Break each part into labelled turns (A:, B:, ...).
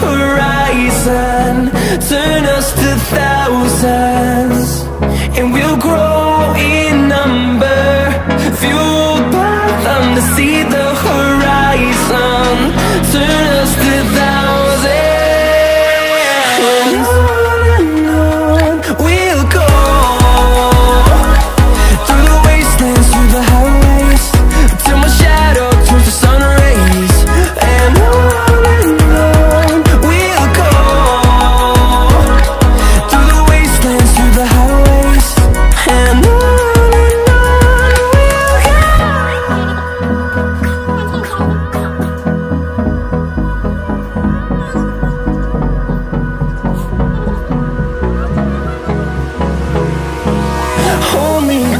A: see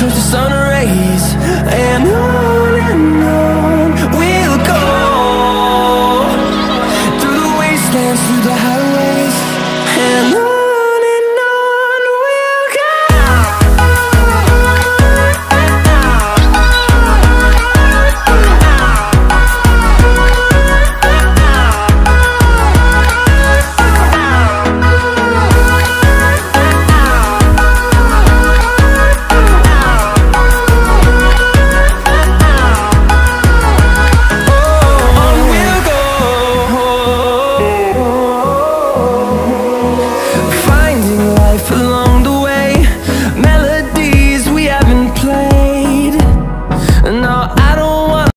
A: turns to sun